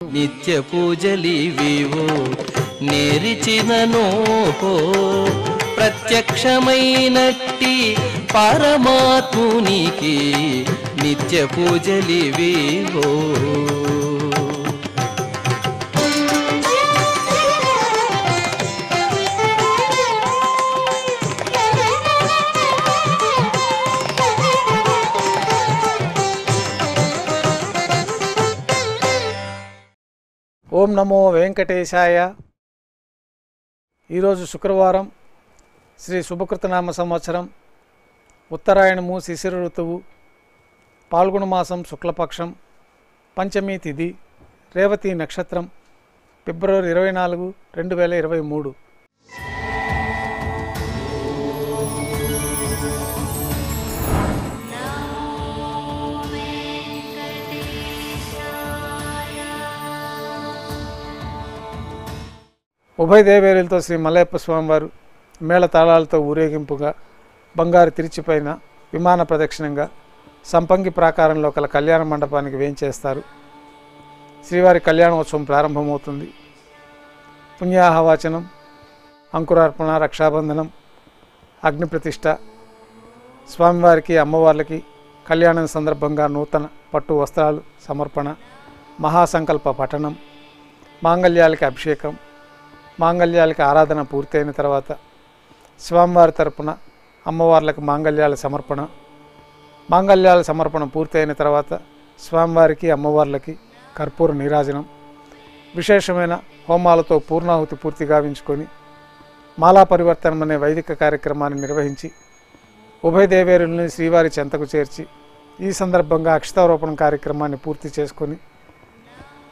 నిత్య పూజలివివు నిరిచిననో ప్రత్యక్షమైనట్టి పరమాత్మునికి నిత్య పూజలి పూజలివివో. ఓం నమో వెంకటేశాయ. ఈరోజు శుక్రవారం శ్రీ శుభకృతనామ సంవత్సరం ఉత్తరాయణము శిశిర ఋతువు పాల్గొన మాసం శుక్లపక్షం పంచమి తిథి రేవతి నక్షత్రం ఫిబ్రవరి ఇరవై నాలుగు రెండు వేల ఇరవై మూడు. ఉభయ దేవేరులతో శ్రీ మలయప్ప స్వామివారు మేళ తాళాలతో ఊరేగింపుగా బంగారు తిరిచిపైన విమాన ప్రదక్షిణంగా సంపంగి ప్రాకారంలో కల కళ్యాణ మండపానికి వేయించేస్తారు శ్రీవారి కళ్యాణోత్సవం ప్రారంభమవుతుంది. పుణ్యాహవాచనం అంకురార్పణ రక్షాబంధనం అగ్నిప్రతిష్ఠ స్వామివారికి అమ్మవార్లకి కళ్యాణం సందర్భంగా నూతన పట్టు వస్త్రాలు సమర్పణ మహాసంకల్ప పఠనం మాంగళ్యాలకి అభిషేకం మాంగళ్యాలకి ఆరాధన పూర్తయిన తర్వాత స్వామివారి తరపున అమ్మవార్లకు మాంగళ్యాల సమర్పణ. మాంగళ్యాల సమర్పణ పూర్తయిన తర్వాత స్వామివారికి అమ్మవార్లకి కర్పూర నీరాజనం. విశేషమైన హోమాలతో పూర్ణాహుతి పూర్తి గావించుకొని మాలా పరివర్తనం అనే వైదిక కార్యక్రమాన్ని నిర్వహించి ఉభయదేవేరుల్ని శ్రీవారి చెంతకు చేర్చి ఈ సందర్భంగా అక్షతారోపణ కార్యక్రమాన్ని పూర్తి చేసుకొని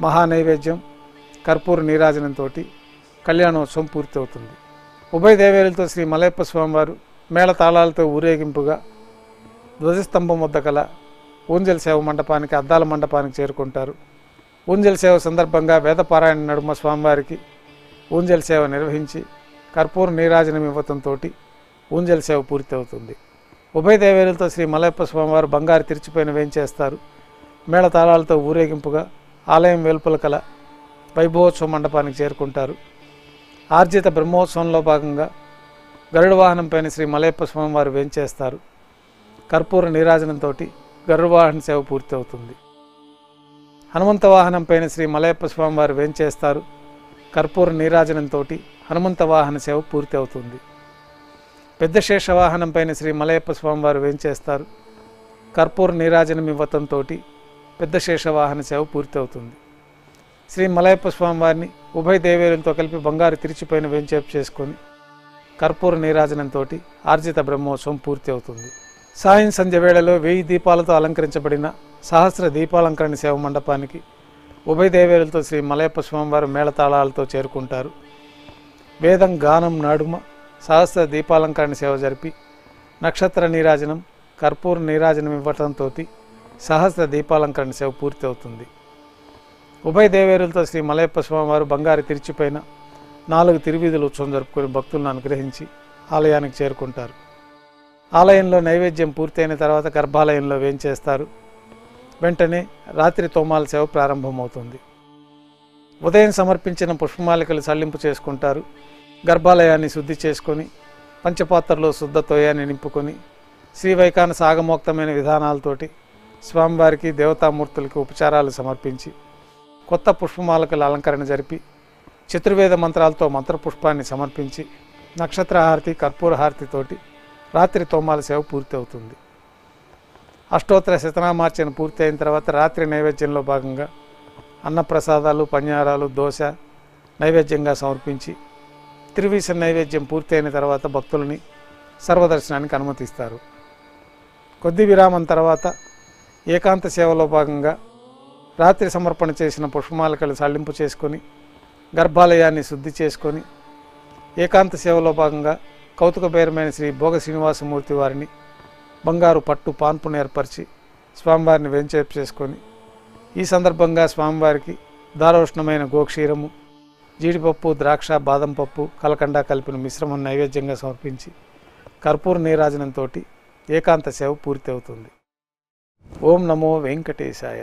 మహానైవేద్యం కర్పూర నీరాజనంతో కళ్యాణోత్సవం పూర్తవుతుంది. ఉభయ దేవేరులతో శ్రీ మలయప్ప స్వామివారు మేళ తాళాలతో ఊరేగింపుగా ధ్వజస్తంభం వద్ద కల ఊంజల్ సేవ మండపానికి అద్దాల మండపానికి చేరుకుంటారు. ఊంజల్ సేవ సందర్భంగా వేదపారాయణ నడుమ స్వామివారికి ఊంజల్ సేవ నిర్వహించి కర్పూర నీరాజనం ఇవ్వటంతో ఊంజల్ సేవ పూర్తవుతుంది. ఉభయ దేవేరులతో శ్రీ మలయప్ప స్వామివారు బంగారు తిరిచిపోయిన వేయించేస్తారు మేళ తాళాలతో ఊరేగింపుగా ఆలయం వెలుపల కల వైభవోత్సవ మండపానికి చేరుకుంటారు. ఆర్జిత బ్రహ్మోత్సవంలో భాగంగా గరుడ వాహనంపైన శ్రీ మలయప్ప స్వామి వారు వేంచేస్తారు. కర్పూర నీరాజనంతో గరుడ వాహన సేవ పూర్తి అవుతుంది హనుమంత వాహనంపైన శ్రీ మలయప్ప స్వామి వారు వేంచేస్తారు. కర్పూర నీరాజనంతో హనుమంత వాహన సేవ పూర్తి అవుతుంది పెద్ద శేష వాహనంపైన శ్రీ మలయప్ప స్వామి వారు వేంచేస్తారు. కర్పూర నీరాజనం ఇవ్వటంతో పెద్ద శేష వాహన సేవ పూర్తి అవుతుంది శ్రీ మలయప్ప స్వామివారిని ఉభయ దేవేరులతో కలిపి బంగారు తిరిచిపోయిన వెంచేపు చేసుకొని కర్పూర నీరాజనంతో ఆర్జిత బ్రహ్మోత్సవం పూర్తి అవుతుంది. సాయం సంధ్య వేళలో వెయ్యి దీపాలతో అలంకరించబడిన సహస్ర దీపాలంకరణ సేవ మండపానికి ఉభయ దేవేరులతో శ్రీ మలయప్ప స్వామివారు మేళతాళాలతో చేరుకుంటారు. వేదం గానం నాడుమ సహస్ర దీపాలంకరణ సేవ జరిపి నక్షత్ర నీరాజనం కర్పూర నీరాజనం ఇవ్వటంతో సహస్ర దీపాలంకరణ సేవ పూర్తి అవుతుంది. ఉభయ దేవేరులతో శ్రీ మలయప్ప స్వామివారు బంగారు తిరిచిపోయిన నాలుగు తిరువీధుల ఉత్సవం జరుపుకొని భక్తులను అనుగ్రహించి ఆలయానికి చేరుకుంటారు. ఆలయంలో నైవేద్యం పూర్తయిన తర్వాత గర్భాలయంలో వేంచేస్తారు. వెంటనే రాత్రి తోమాల సేవ ప్రారంభమవుతుంది. ఉదయం సమర్పించిన పుష్పమాలికలు సల్లింపు చేసుకుంటారు. గర్భాలయాన్ని శుద్ధి చేసుకొని పంచపాత్రలో శుద్ధ తోయాన్ని నింపుకొని శ్రీవైకాన సాగమోక్తమైన విధానాలతోటి స్వామివారికి దేవతామూర్తులకి ఉపచారాలు సమర్పించి కొత్త పుష్పమాలకల అలంకరణ జరిపి చతుర్వేద మంత్రాలతో మంత్రపుష్పాన్ని సమర్పించి నక్షత్రహారతి కర్పూరహారతితోటి రాత్రి తోమాల సేవ పూర్తి అవుతుంది. అష్టోత్తర శతనామార్చన పూర్తి అయిన తర్వాత రాత్రి నైవేద్యంలో భాగంగా అన్నప్రసాదాలు పన్యారాలు దోశ నైవేద్యంగా సమర్పించి త్రివీస నైవేద్యం పూర్తయిన తర్వాత భక్తులని సర్వదర్శనానికి అనుమతిస్తారు. కొద్ది విరామం తర్వాత ఏకాంత సేవలో భాగంగా రాత్రి సమర్పణ చేసిన పుష్పమాలికలు సల్లింపు చేసుకొని గర్భాలయాన్ని శుద్ధి చేసుకొని ఏకాంత సేవలో భాగంగా కౌతుకబేరమైన శ్రీ భోగ శ్రీనివాసమూర్తి వారిని బంగారు పట్టు పాన్పును ఏర్పరిచి స్వామివారిని వెంచేపు చేసుకొని ఈ సందర్భంగా స్వామివారికి దారోష్ణమైన గోక్షీరము జీడిపప్పు ద్రాక్ష బాదం పప్పు కలకండ కలిపిన మిశ్రమం నైవేద్యంగా సమర్పించి కర్పూర నీరాజనంతో ఏకాంత సేవ పూర్తి అవుతుంది ఓం నమో వెంకటేశాయ.